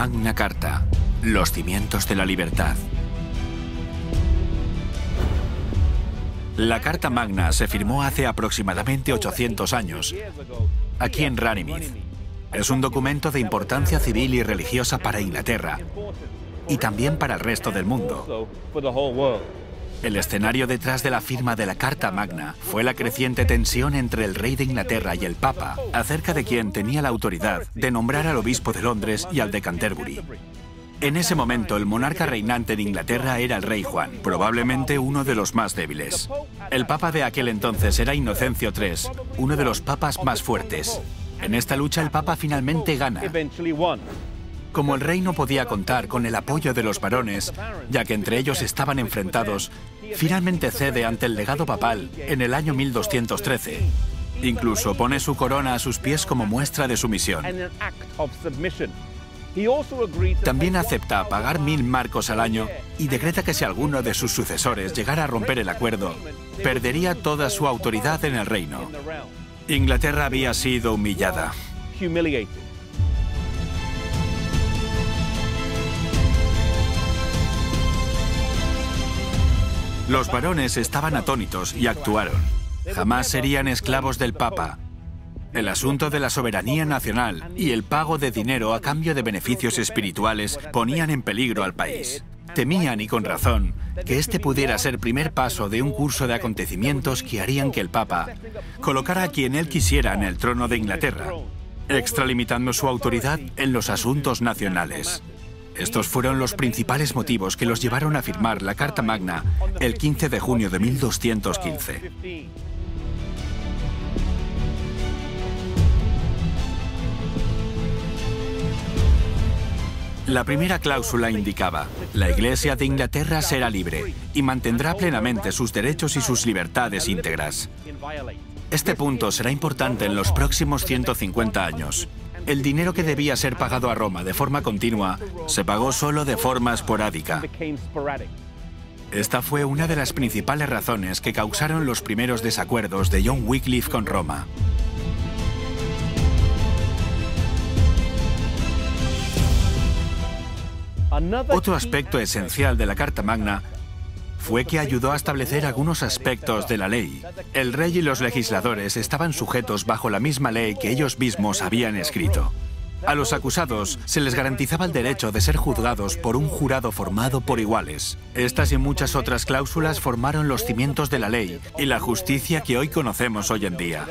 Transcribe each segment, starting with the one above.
Magna Carta, los cimientos de la libertad. La Carta Magna se firmó hace aproximadamente 800 años, aquí en Runnymede. Es un documento de importancia civil y religiosa para Inglaterra y también para el resto del mundo. El escenario detrás de la firma de la Carta Magna fue la creciente tensión entre el rey de Inglaterra y el Papa acerca de quién tenía la autoridad de nombrar al obispo de Londres y al de Canterbury. En ese momento, el monarca reinante de Inglaterra era el rey Juan, probablemente uno de los más débiles. El papa de aquel entonces era Inocencio III, uno de los papas más fuertes. En esta lucha el papa finalmente gana. Como el rey no podía contar con el apoyo de los varones, ya que entre ellos estaban enfrentados, finalmente cede ante el legado papal en el año 1213. Incluso pone su corona a sus pies como muestra de sumisión. También acepta pagar mil marcos al año y decreta que si alguno de sus sucesores llegara a romper el acuerdo, perdería toda su autoridad en el reino. Inglaterra había sido humillada. Los varones estaban atónitos y actuaron. Jamás serían esclavos del Papa, el asunto de la soberanía nacional y el pago de dinero a cambio de beneficios espirituales ponían en peligro al país. Temían, y con razón, que este pudiera ser primer paso de un curso de acontecimientos que harían que el Papa colocara a quien él quisiera en el trono de Inglaterra, extralimitando su autoridad en los asuntos nacionales. Estos fueron los principales motivos que los llevaron a firmar la Carta Magna el 15 de junio de 1215. La primera cláusula indicaba, la Iglesia de Inglaterra será libre y mantendrá plenamente sus derechos y sus libertades íntegras. Este punto será importante en los próximos 150 años. El dinero que debía ser pagado a Roma de forma continua se pagó solo de forma esporádica. Esta fue una de las principales razones que causaron los primeros desacuerdos de John Wycliffe con Roma. Otro aspecto esencial de la Carta Magna fue que ayudó a establecer algunos aspectos de la ley. El rey y los legisladores estaban sujetos bajo la misma ley que ellos mismos habían escrito. A los acusados se les garantizaba el derecho de ser juzgados por un jurado formado por iguales. Estas y muchas otras cláusulas formaron los cimientos de la ley y la justicia que hoy conocemos hoy en día.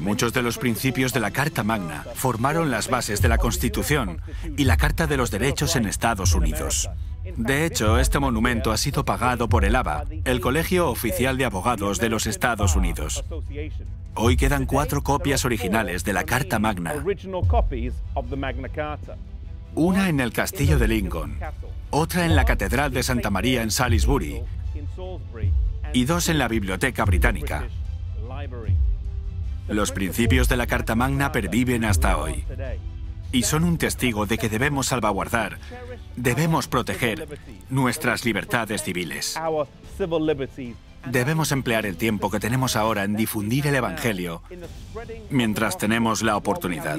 Muchos de los principios de la Carta Magna formaron las bases de la Constitución y la Carta de los Derechos en Estados Unidos. De hecho, este monumento ha sido pagado por el ABA, el Colegio Oficial de Abogados de los Estados Unidos. Hoy quedan cuatro copias originales de la Carta Magna. Una en el Castillo de Lincoln, otra en la Catedral de Santa María en Salisbury y dos en la Biblioteca Británica. Los principios de la Carta Magna perviven hasta hoy y son un testigo de que debemos salvaguardar, debemos proteger nuestras libertades civiles. Debemos emplear el tiempo que tenemos ahora en difundir el Evangelio mientras tenemos la oportunidad.